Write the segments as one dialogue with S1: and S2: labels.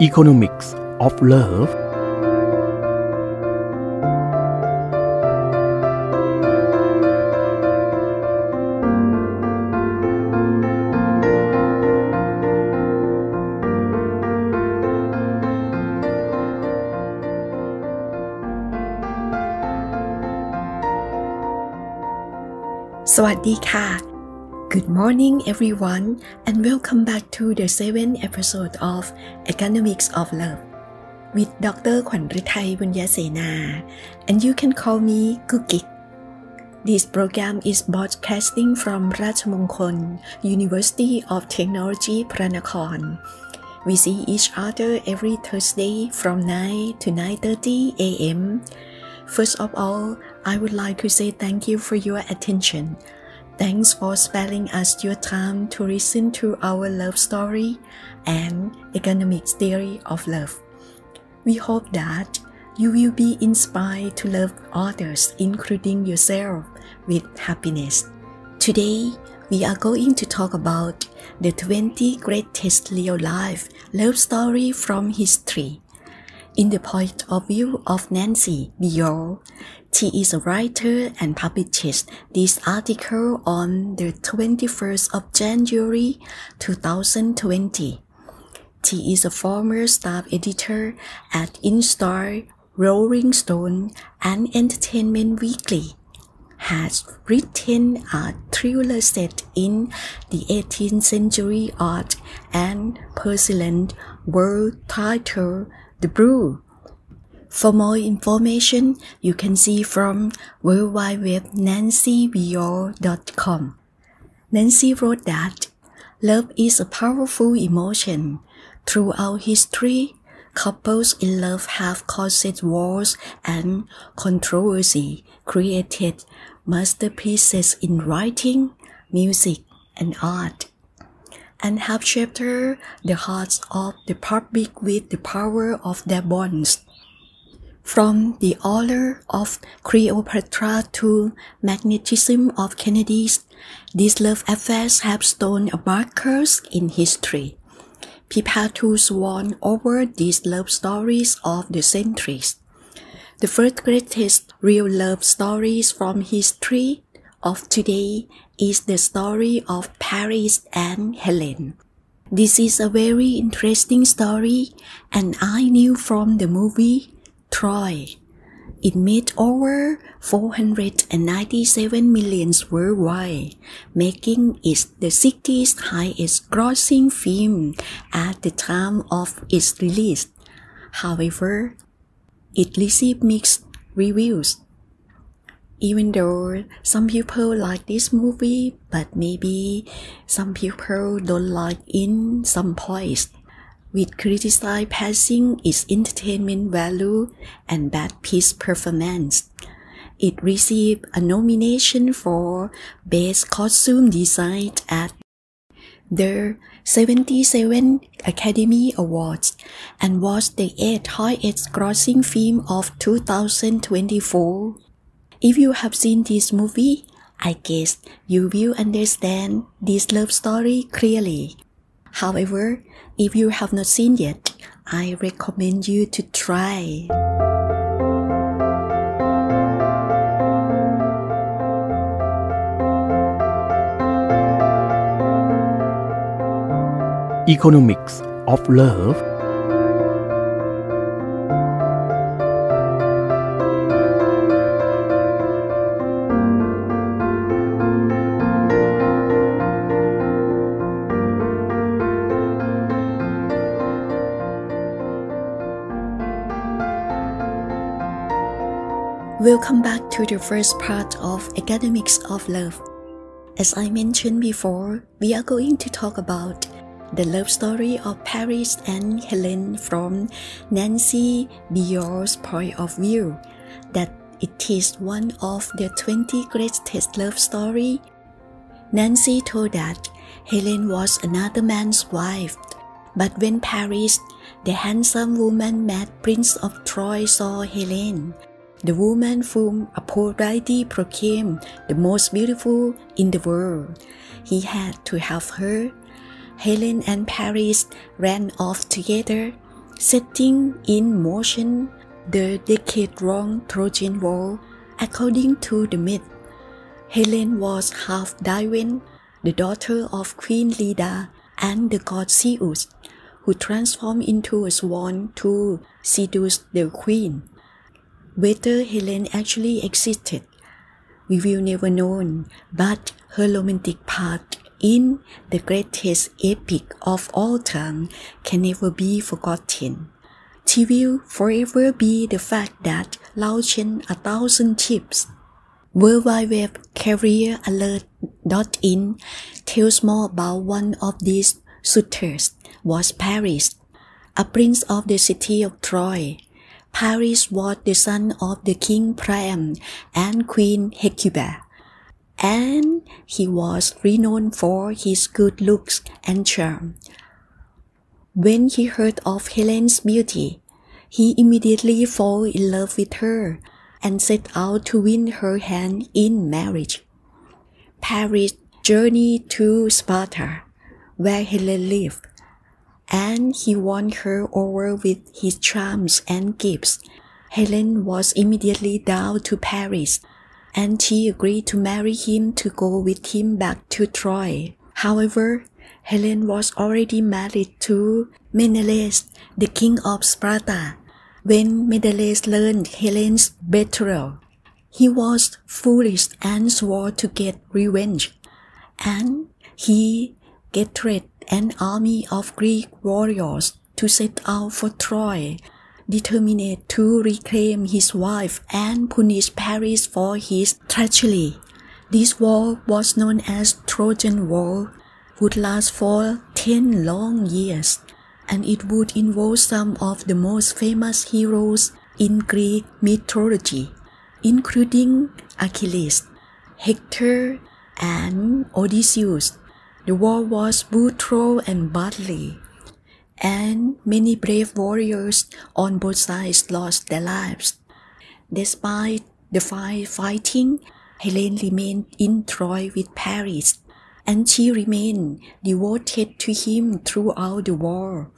S1: Economics of Love.
S2: Good morning everyone and welcome back to the 7th episode of Economics of Love with Dr. Kwanritai Bunyasena, and you can call me Kukik. This program is broadcasting from Rajamangala, University of Technology, Phra Nakhon. We see each other every Thursday from 9 to 9.30 a.m. First of all, I would like to say thank you for your attention. Thanks for spending us your time to listen to our love story and economic theory of love. We hope that you will be inspired to love others, including yourself, with happiness. Today, we are going to talk about the 20 greatest real life love story from history. In the point of view of Nancy Bilyeau, she is a writer and published this article on the 21st of January 2020. She is a former staff editor at InStyle, Rolling Stone, and Entertainment Weekly. Has written a thriller set in the 18th century art and porcelain world titled The Blue. For more information, you can see from worldwidewebnancybilyeau.com. Nancy wrote that love is a powerful emotion. Throughout history, couples in love have caused wars and controversy, created masterpieces in writing, music, and art and have shaped the hearts of the public with the power of their bonds. From the honor of Cleopatra to magnetism of Kennedy's, these love affairs have stone a markers in history. People have sworn over these love stories of the centuries. The first greatest real love stories from history of today is the story of Paris and Helen. This is a very interesting story, and I knew from the movie Troy. It made over 497 millions worldwide, making it the 60th highest grossing film at the time of its release. However, it received mixed reviews even though some people like this movie, but maybe some people don't like in some points. With criticized passing its entertainment value and Brad Pitt's performance. It received a nomination for Best Costume Design at the 77 Academy Awards and was the 8th highest grossing film of 2024. If you have seen this movie, I guess you will understand this love story clearly. However, if you have not seen yet, I recommend you to try.
S1: Economics of Love
S2: Welcome back to the first part of Economics of Love. As I mentioned before, we are going to talk about the love story of Paris and Helen from Nancy Bilyeau's point of view, that it is one of the 20 greatest love story. Nancy told that Helen was another man's wife, but when Paris, the handsome woman met Prince of Troy saw Helen, the woman whom Aphrodite proclaimed the most beautiful in the world. He had to have her. Helen and Paris ran off together. setting in motion the decade-long Trojan War. According to the myth, Helen was half Diven, the daughter of Queen Leda and the god Zeus, who transformed into a swan to seduce the queen. Whether Helen actually existed, we will never know, but her romantic part in the greatest epic of all time can never be forgotten. She will forever be the fact that launching a thousand ships. World Wide Web Career Alert.in tells more about one of these suitors was Paris, a prince of the city of Troy. Paris was the son of the king Priam and queen Hecuba and he was renowned for his good looks and charm. When he heard of Helen's beauty, he immediately fell in love with her and set out to win her hand in marriage. Paris journeyed to Sparta, where Helen lived, and he won her over with his charms and gifts. Helen was immediately down to Paris and she agreed to marry him to go with him back to Troy. However, Helen was already married to Menelaus, the king of Sparta. When Menelaus learned Helen's betrayal, he was foolish and swore to get revenge. And he gathered an army of Greek warriors to set out for Troy determined to reclaim his wife and punish Paris for his treachery. This war was known as Trojan War, would last for 10 long years, and it would involve some of the most famous heroes in Greek mythology, including Achilles, Hector, and Odysseus. The war was brutal and bloody and many brave warriors on both sides lost their lives. Despite the fighting, Helen remained in Troy with Paris, and she remained devoted to him throughout the war.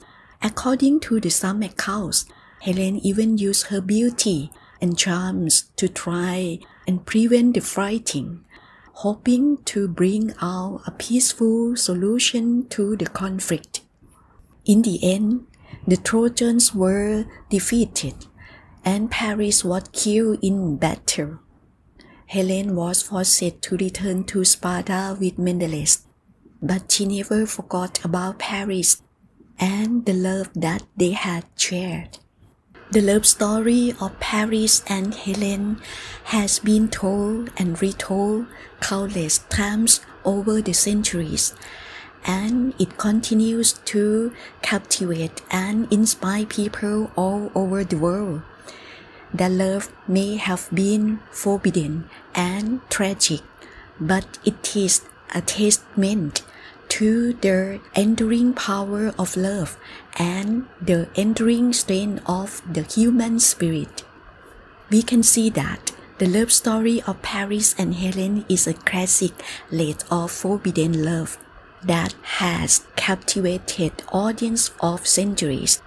S2: According to the some accounts, Helen even used her beauty and charms to try and prevent the fighting, hoping to bring out a peaceful solution to the conflict. In the end, the Trojans were defeated and Paris was killed in battle. Helen was forced to return to Sparta with Menelaus, but she never forgot about Paris and the love that they had shared. The love story of Paris and Helen has been told and retold countless times over the centuries and it continues to captivate and inspire people all over the world. That love may have been forbidden and tragic, but it is a testament to the enduring power of love and the enduring strength of the human spirit. We can see that the love story of Paris and Helen is a classic late of forbidden love that has captivated audience of centuries.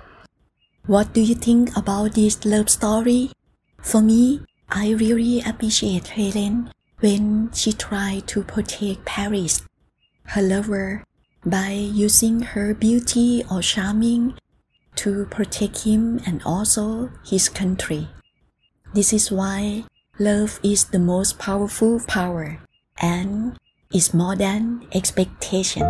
S2: What do you think about this love story? For me, I really appreciate Helen when she tried to protect Paris, her lover, by using her beauty or charming to protect him and also his country. This is why love is the most powerful power and is more than expectation.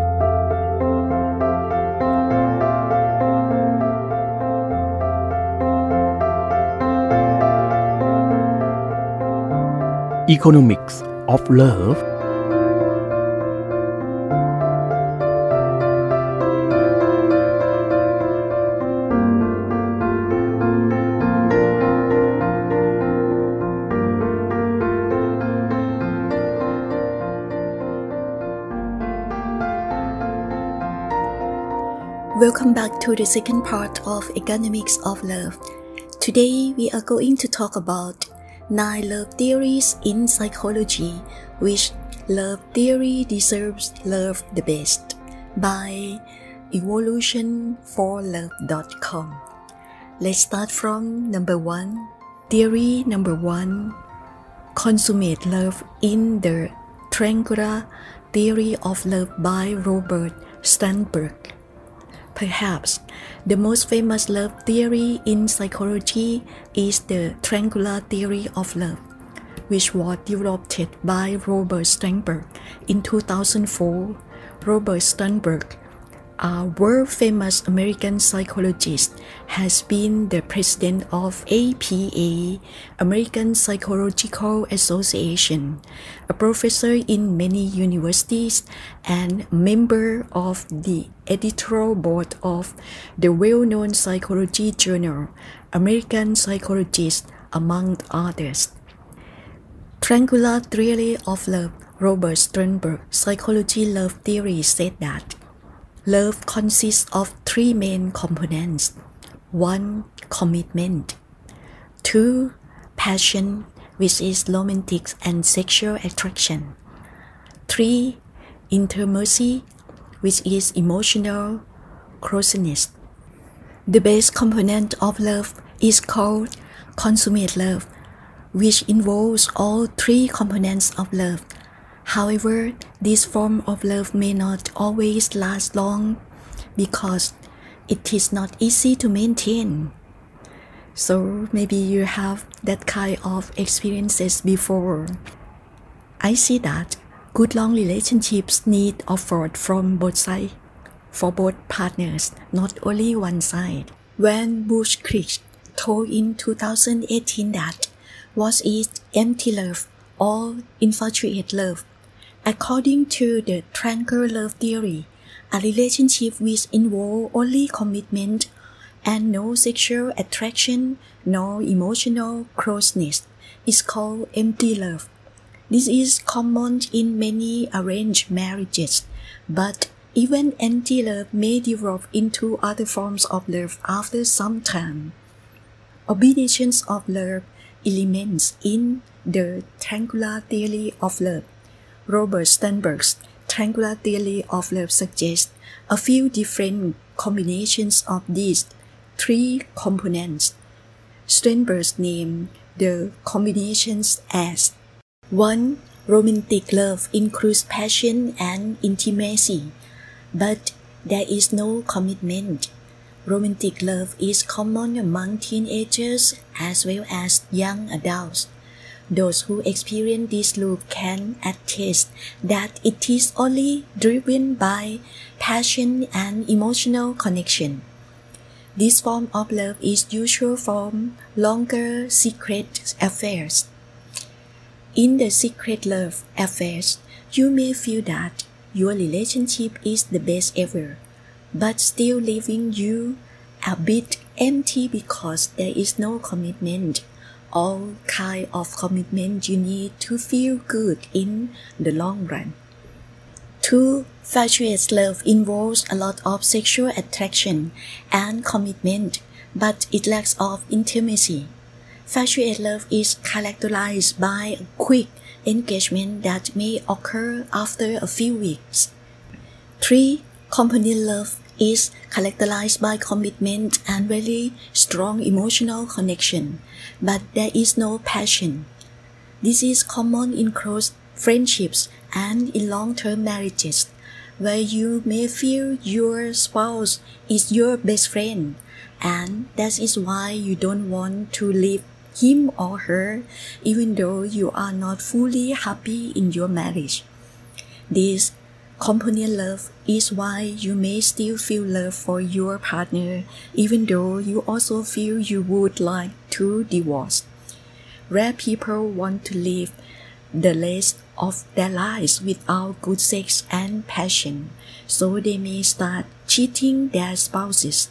S1: Economics of Love
S2: to the second part of Economics of Love. Today we are going to talk about nine love theories in psychology, which love theory deserves love the best by evolutionforlove.com. Let's start from number one. Theory number one Consummate love in the Triangular Theory of Love by Robert Sternberg. Perhaps the most famous love theory in psychology is the triangular theory of love, which was developed by Robert Sternberg in 2004. Robert Sternberg a world famous American psychologist, has been the president of APA, American Psychological Association, a professor in many universities, and member of the editorial board of the well known psychology journal, American Psychologist, among others. Triangular Theory of Love, Robert Sternberg, Psychology Love Theory said that Love consists of three main components. One, commitment. Two, passion, which is romantic and sexual attraction. Three, intimacy, which is emotional closeness. The base component of love is called consummate love, which involves all three components of love However, this form of love may not always last long because it is not easy to maintain. So maybe you have that kind of experiences before. I see that good long relationships need effort from both sides, for both partners, not only one side. When Bush Creek told in 2018 that was it empty love or infatuated love According to the triangular love theory, a relationship which involves only commitment and no sexual attraction nor emotional closeness is called empty love. This is common in many arranged marriages, but even empty love may develop into other forms of love after some time. Obedience of love elements in the triangular theory of love Robert Sternberg's triangular theory of love suggests a few different combinations of these three components. Sternberg named the combinations as 1. Romantic love includes passion and intimacy, but there is no commitment. Romantic love is common among teenagers as well as young adults. Those who experience this loop can attest that it is only driven by passion and emotional connection. This form of love is usual from longer secret affairs. In the secret love affairs, you may feel that your relationship is the best ever, but still leaving you a bit empty because there is no commitment all kind of commitment you need to feel good in the long run. Two, fatuous love involves a lot of sexual attraction and commitment, but it lacks of intimacy. Fatuous love is characterized by a quick engagement that may occur after a few weeks. 3. Company love is characterized by commitment and very strong emotional connection, but there is no passion. This is common in close friendships and in long-term marriages, where you may feel your spouse is your best friend, and that is why you don't want to leave him or her, even though you are not fully happy in your marriage. This Companion love is why you may still feel love for your partner, even though you also feel you would like to divorce. Rare people want to live the rest of their lives without good sex and passion, so they may start cheating their spouses.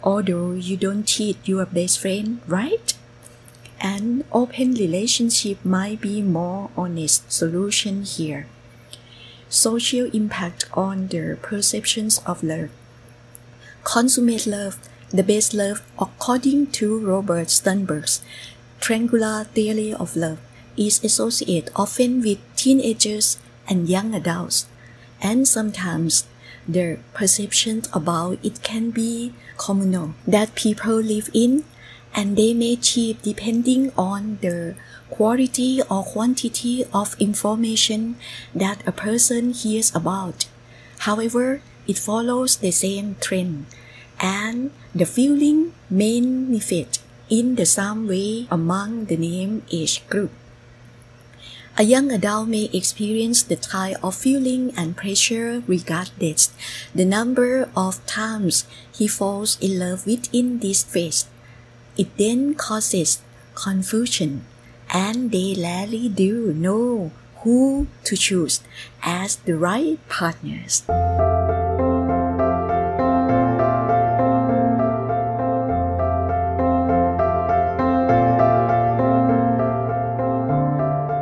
S2: Although you don't cheat your best friend, right? An open relationship might be more honest solution here social impact on their perceptions of love. Consummate love, the best love, according to Robert Sternberg's triangular theory of love, is associated often with teenagers and young adults, and sometimes their perceptions about it can be communal that people live in and they may change depending on the quality or quantity of information that a person hears about. However, it follows the same trend and the feeling may manifest in the same way among the name age group. A young adult may experience the type of feeling and pressure regardless the number of times he falls in love within this phase. It then causes confusion, and they rarely do know who to choose as the right partners.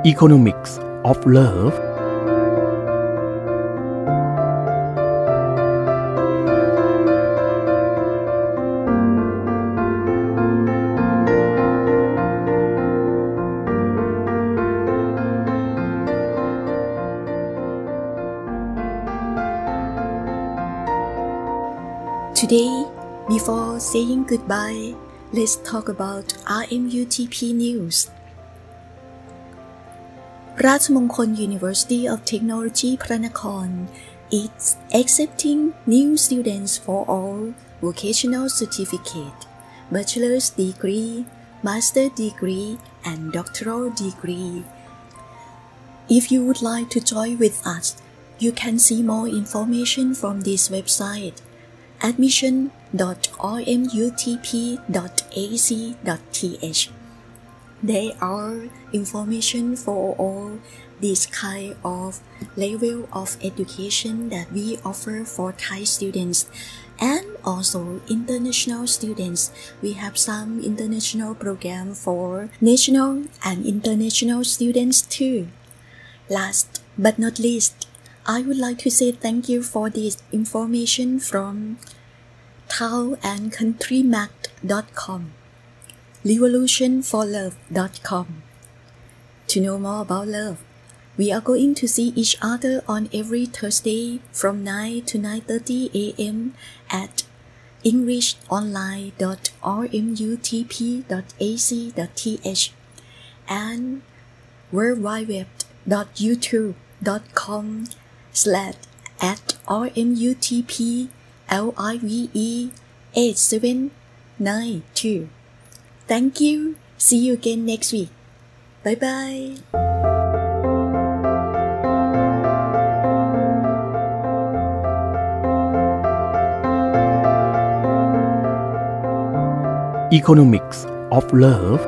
S1: Economics of Love
S2: goodbye, let's talk about RMUTP news. Rajamangala University of Technology Phra Nakhon is accepting new students for all vocational certificate, bachelor's degree, master degree, and doctoral degree. If you would like to join with us, you can see more information from this website admission.rmutp.ac.th. There are information for all this kind of level of education that we offer for Thai students and also international students. We have some international program for national and international students too. Last but not least, I would like to say thank you for this information from townandcountrymag.com, revolutionforlove.com. To know more about love, we are going to see each other on every Thursday from 9 to 9:30 a.m. at english.online.rmutp.ac.th and worldwideweb.youtube.com slash at rmutp live 8792. Thank you. See you again next week. Bye bye.
S1: Economics of Love